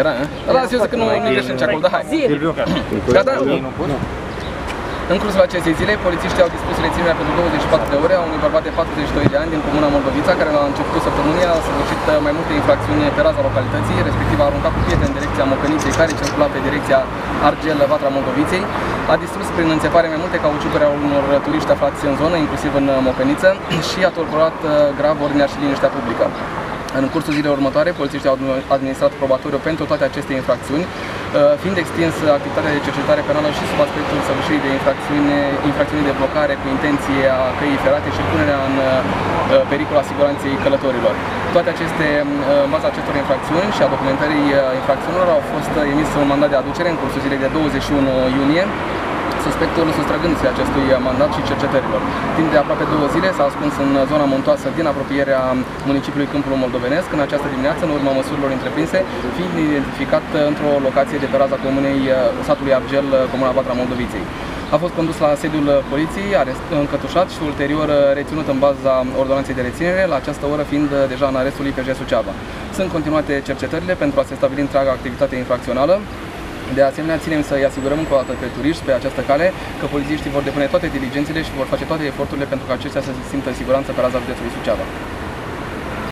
Era, eh? Lasă eu zic că nu, nu greșim ce acolo, dar hai. Silviu. Gata? Ei nu pot. În cursul acestei zile, polițiștii au dispus reținerea pentru 24 de ore a unui bărbat de 42 de ani din comuna Moldovița, care la începutul săptămânii a săvârșit uh, mai multe infracțiuni pe raza localității, respectiv a aruncat cu pietre în direcția Mocăniței, care circula pe direcția Argel-Vatra Moldoviței, a distrus prin înțepare mai multe cauciucuri a unor turiști aflați în zonă, inclusiv în uh, Mocăniță, și a tulburat uh, grav ordinea și liniștea publică. În cursul zilei următoare, polițiștii au administrat probatoriu pentru toate aceste infracțiuni, uh, fiind extins activitatea de cercetare penală și sub aspectul săvârșirii de infracțiune, infracțiuni de blocare cu intenție a căii ferate și punerea în uh, pericol a siguranței călătorilor. Toate aceste, uh, în baza acestor infracțiuni și a documentării infracțiunilor au fost emis un mandat de aducere în cursul zilei de 21 iunie suspectul sustrăgându-se acestui mandat și cercetărilor. Timp de aproape două zile s-a ascuns în zona montoasă din apropierea municipiului Câmpul Moldovenesc, în această dimineață, în urma măsurilor întreprinse, fiind identificat într-o locație de pe raza comunei satului Argel, comuna Vatra Moldoviței. A fost condus la sediul poliției, arest, încătușat și ulterior reținut în baza ordonanței de reținere, la această oră fiind deja în arestul IPJ Suceava. Sunt continuate cercetările pentru a se stabili întreaga activitate infracțională, de asemenea, ținem să-i asigurăm încă o dată pe turiști pe această cale că polițiștii vor depune toate diligențele și vor face toate eforturile pentru ca aceștia să se simtă în siguranță pe raza județului Suceava.